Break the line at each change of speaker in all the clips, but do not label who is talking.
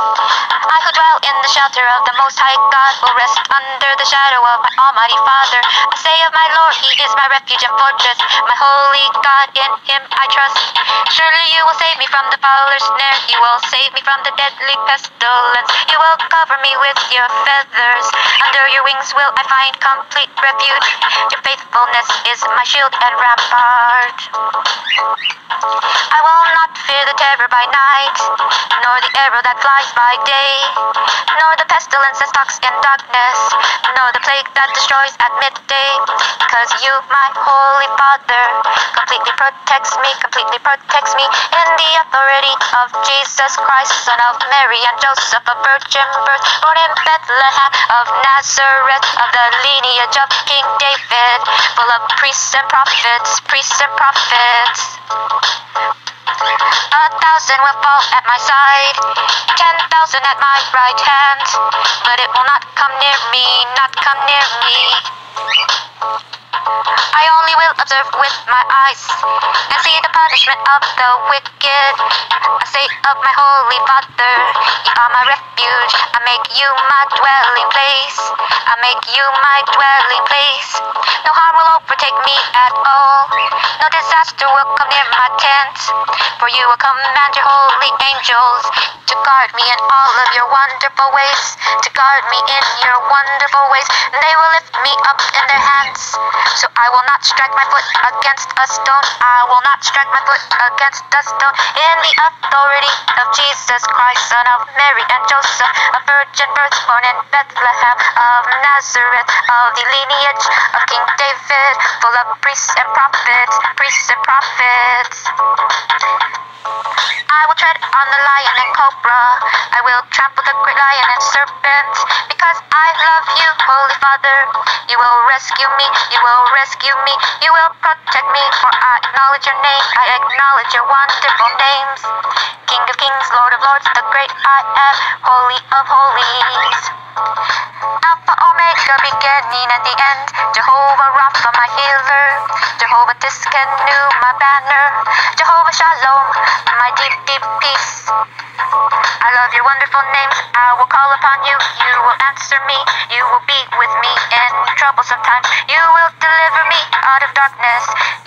Uh-huh. I who dwell in the shelter of the Most High God will rest under the shadow of my Almighty Father. I say of my Lord, He is my refuge and fortress, my holy God, in Him I trust. Surely you will save me from the fowler's snare, you will save me from the deadly pestilence. You will cover me with your feathers, under your wings will I find complete refuge. Your faithfulness is my shield and rampart. I will not fear the terror by night, nor the arrow that flies by day, nor the pestilence that stalks in darkness, nor the plague that destroys at midday. Because you, my holy Father, completely protects me, completely protects me in the authority of Jesus Christ, Son of Mary and Joseph, a virgin birth, born in Bethlehem of Nazareth, of the lineage of King David, full of priests and prophets, priests and prophets. A thousand will fall at my side, ten thousand at my right hand, but it will not come near me, not come near me. I only will observe with my eyes and see the punishment of the wicked. I say of my holy Father, you are my refuge. I make you my dwelling place. I make you my dwelling place. No harm will overtake me at all. No disaster will come near my tent. For you will command your holy angels to guard me in all of your wonderful ways. To guard me in your wonderful ways. They will lift me up in their hands. So I will not strike my foot against a stone. I will not strike my foot against a stone. In the authority of Jesus Christ, Son of Mary and Joseph, a virgin birth born in Bethlehem of Nazareth, of the lineage of King David, full of priests and prophets, priests and prophets. I will tread on the lion and cobra. I will trample the great lion and serpent. Because I love you, Holy Father. You will rescue me. You will rescue me. You will protect me. For I acknowledge your name. I acknowledge your wonderful names. King of kings, Lord of lords, the great I am, Holy of holies. Alpha, Omega, beginning and the end. Jehovah Rapha, my healer. Jehovah Tsidkenu, my banner. Jehovah Shalom, in troublesome times. You will deliver me out of darkness.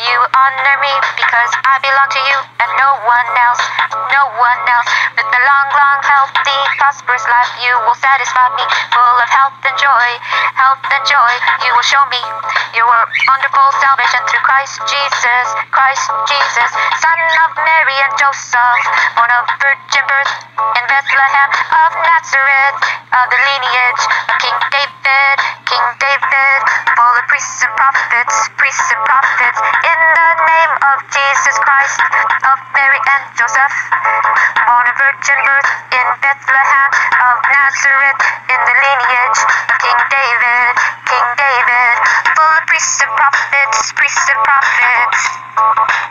You honor me because I belong to you and no one else. No one else. With a long, long, healthy, prosperous life, you will satisfy me full of health and joy. Health and joy. You will show me your wonderful salvation through Christ Jesus. Christ Jesus, Son of Mary and Joseph, born of virgin birth in Bethlehem of Nazareth, of the lineage of King David, priests and prophets, priests and prophets, in the name of Jesus Christ, of Mary and Joseph, born of virgin birth in Bethlehem of Nazareth, in the lineage of King David, King David, full of priests and prophets, priests and prophets.